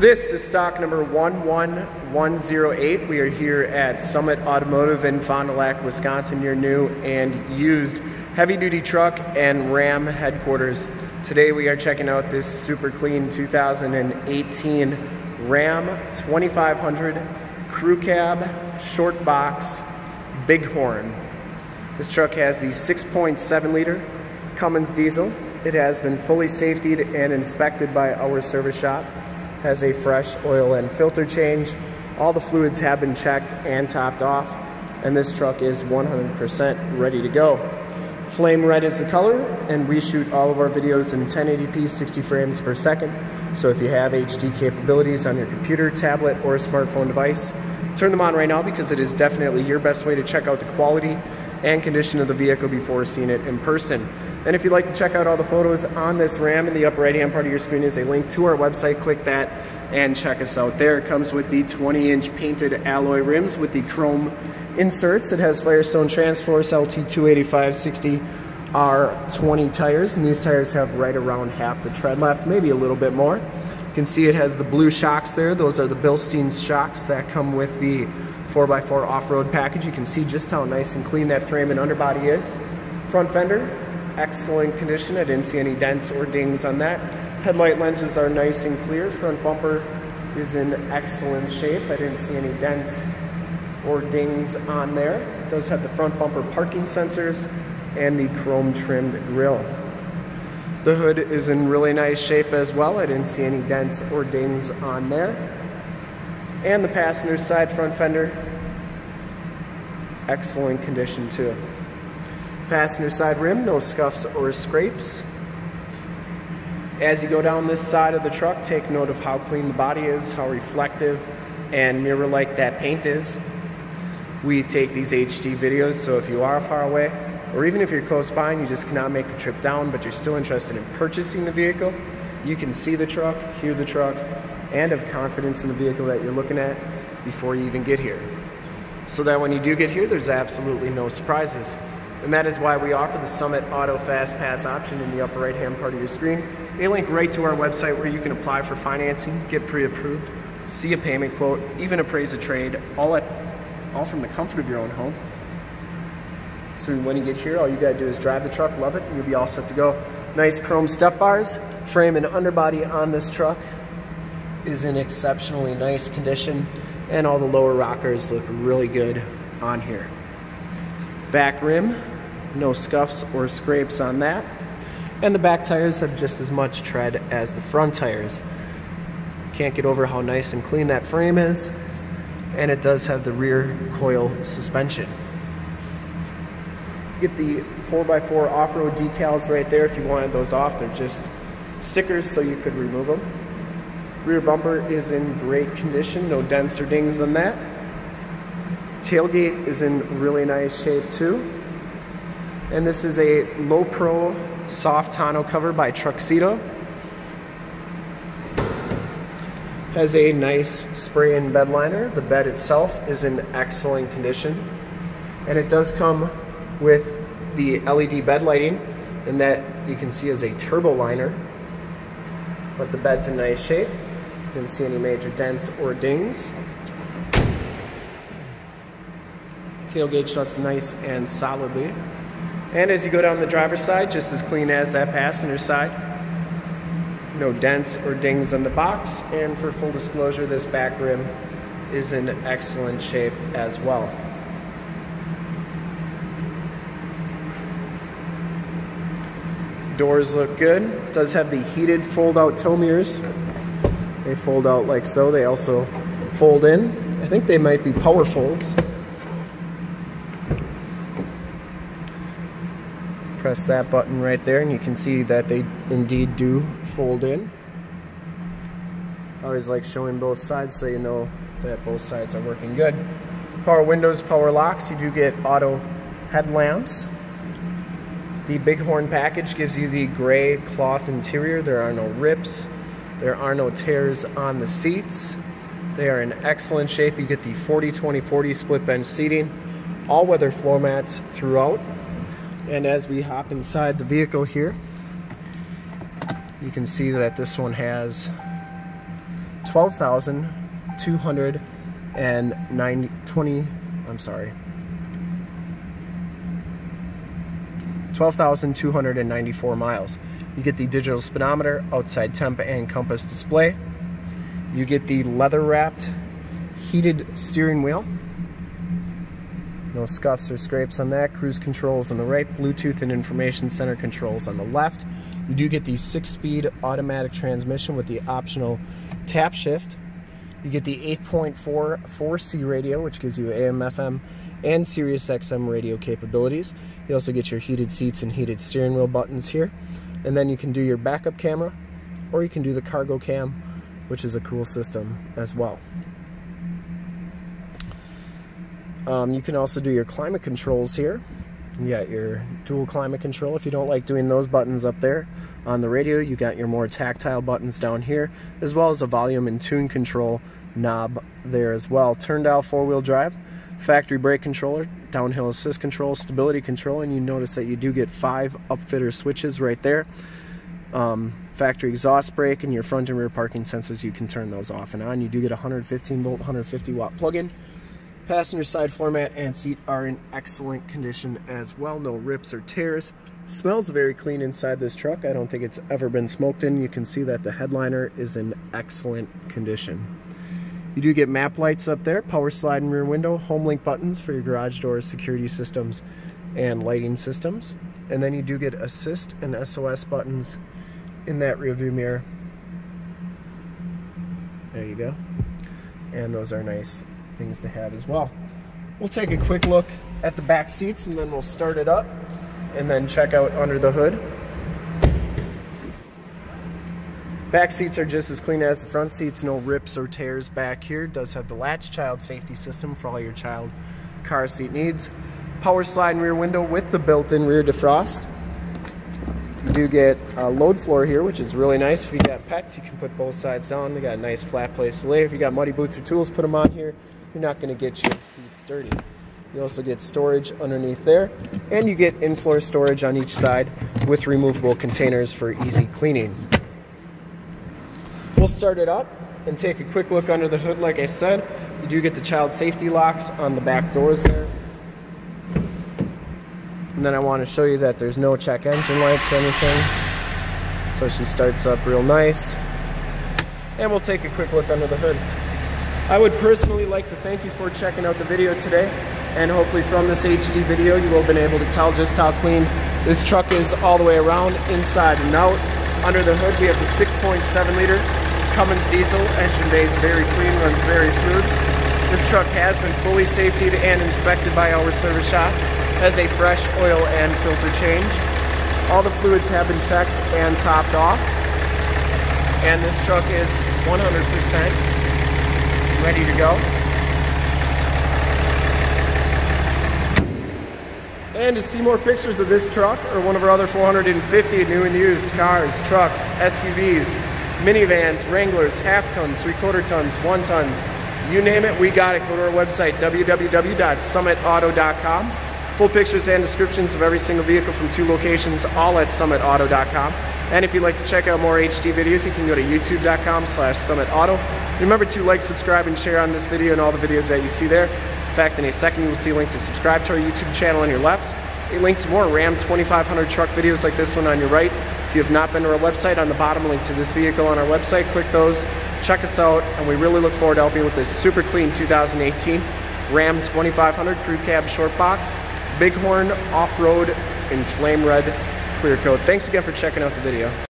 This is stock number 11108. We are here at Summit Automotive in Fond du Lac, Wisconsin, your new and used heavy duty truck and Ram headquarters. Today we are checking out this super clean 2018 Ram 2500 crew cab, short box, bighorn. This truck has the 6.7 liter Cummins diesel. It has been fully safetied and inspected by our service shop has a fresh oil and filter change. All the fluids have been checked and topped off, and this truck is 100% ready to go. Flame red is the color, and we shoot all of our videos in 1080p 60 frames per second. So if you have HD capabilities on your computer, tablet, or smartphone device, turn them on right now because it is definitely your best way to check out the quality and condition of the vehicle before seeing it in person. And if you'd like to check out all the photos on this Ram in the upper right hand part of your screen is a link to our website. Click that and check us out there. It comes with the 20 inch painted alloy rims with the chrome inserts. It has Firestone Transforce LT 285 60 R20 tires and these tires have right around half the tread left, maybe a little bit more. You can see it has the blue shocks there. Those are the Bilstein shocks that come with the 4x4 off-road package. You can see just how nice and clean that frame and underbody is. Front fender, excellent condition. I didn't see any dents or dings on that. Headlight lenses are nice and clear. Front bumper is in excellent shape. I didn't see any dents or dings on there. It does have the front bumper parking sensors and the chrome trimmed grille. The hood is in really nice shape as well. I didn't see any dents or dings on there. And the passenger side front fender, excellent condition too. Passenger side rim, no scuffs or scrapes. As you go down this side of the truck, take note of how clean the body is, how reflective and mirror-like that paint is. We take these HD videos, so if you are far away, or even if you're close by and you just cannot make the trip down, but you're still interested in purchasing the vehicle, you can see the truck, hear the truck, and have confidence in the vehicle that you're looking at before you even get here. So that when you do get here, there's absolutely no surprises. And that is why we offer the Summit Auto Fast Pass option in the upper right hand part of your screen. A link right to our website where you can apply for financing, get pre-approved, see a payment quote, even appraise a trade, all, at, all from the comfort of your own home. So when you get here, all you gotta do is drive the truck, love it, and you'll be all set to go. Nice chrome step bars, frame and underbody on this truck is in exceptionally nice condition, and all the lower rockers look really good on here. Back rim, no scuffs or scrapes on that. And the back tires have just as much tread as the front tires. Can't get over how nice and clean that frame is. And it does have the rear coil suspension. Get the 4x4 off-road decals right there if you wanted those off. They're just stickers so you could remove them. Rear bumper is in great condition, no dents or dings on that. Tailgate is in really nice shape too. And this is a low pro soft tonneau cover by Truxedo. Has a nice spray in bed liner. The bed itself is in excellent condition. And it does come with the LED bed lighting and that you can see as a turbo liner. But the bed's in nice shape. Didn't see any major dents or dings. Tailgate shuts nice and solidly. And as you go down the driver's side, just as clean as that passenger side. No dents or dings on the box. And for full disclosure, this back rim is in excellent shape as well. Doors look good. Does have the heated fold-out tow mirrors. They fold out like so. They also fold in. I think they might be power folds. Press that button right there and you can see that they indeed do fold in. I always like showing both sides so you know that both sides are working good. Power windows, power locks, you do get auto headlamps. The Bighorn package gives you the gray cloth interior. There are no rips. There are no tears on the seats. They are in excellent shape. You get the 40-20-40 split bench seating, all weather floor mats throughout. And as we hop inside the vehicle here, you can see that this one has 12,290, I'm sorry, 12,294 miles. You get the digital speedometer, outside temp and compass display. You get the leather wrapped heated steering wheel. No scuffs or scrapes on that. Cruise controls on the right, Bluetooth and information center controls on the left. You do get the six-speed automatic transmission with the optional tap shift. You get the 8.4 4C radio, which gives you AM, FM, and Sirius XM radio capabilities. You also get your heated seats and heated steering wheel buttons here. And then you can do your backup camera, or you can do the cargo cam, which is a cool system as well. Um, you can also do your climate controls here. You got your dual climate control if you don't like doing those buttons up there. On the radio, you got your more tactile buttons down here, as well as a volume and tune control knob there as well. Turn dial four-wheel drive, factory brake controller, downhill assist control, stability control, and you notice that you do get five upfitter switches right there. Um, factory exhaust brake and your front and rear parking sensors, you can turn those off and on. You do get a 115 volt, 150 watt plug-in. Passenger side floor mat and seat are in excellent condition as well. No rips or tears. Smells very clean inside this truck. I don't think it's ever been smoked in. You can see that the headliner is in excellent condition. You do get map lights up there, power slide and rear window, home link buttons for your garage doors, security systems, and lighting systems. And then you do get assist and SOS buttons in that rear view mirror. There you go. And those are nice things to have as well. We'll take a quick look at the back seats and then we'll start it up and then check out under the hood. Back seats are just as clean as the front seats, no rips or tears back here. does have the latch child safety system for all your child car seat needs. Power slide rear window with the built-in rear defrost. You do get a load floor here, which is really nice. If you got pets, you can put both sides down. They got a nice flat place to lay. If you got muddy boots or tools, put them on here. You're not gonna get your seats dirty. You also get storage underneath there, and you get in-floor storage on each side with removable containers for easy cleaning. We'll start it up and take a quick look under the hood like I said. You do get the child safety locks on the back doors there. And then I want to show you that there's no check engine lights or anything. So she starts up real nice. And we'll take a quick look under the hood. I would personally like to thank you for checking out the video today. And hopefully from this HD video, you will have been able to tell just how clean this truck is all the way around, inside and out. Under the hood, we have the 6.7 liter Cummins diesel, engine bay is very clean, runs very smooth. This truck has been fully safetied and inspected by our service shop. Has a fresh oil and filter change. All the fluids have been checked and topped off. And this truck is 100% ready to go. And to see more pictures of this truck or one of our other 450 new and used cars, trucks, SUVs, minivans, Wranglers, half tons, three quarter tons, one tons, you name it, we got it. Go to our website, www.summitauto.com. Full pictures and descriptions of every single vehicle from two locations, all at summitauto.com. And if you'd like to check out more HD videos, you can go to youtube.com slash summitauto. Remember to like, subscribe, and share on this video and all the videos that you see there. In fact, in a second, you will see a link to subscribe to our YouTube channel on your left, a link to more Ram 2500 truck videos like this one on your right, if you have not been to our website, on the bottom link to this vehicle on our website, click those, check us out, and we really look forward to helping you with this super clean 2018 Ram 2500 Crew Cab Short Box, Bighorn Off-Road in Flame Red Clear Coat. Thanks again for checking out the video.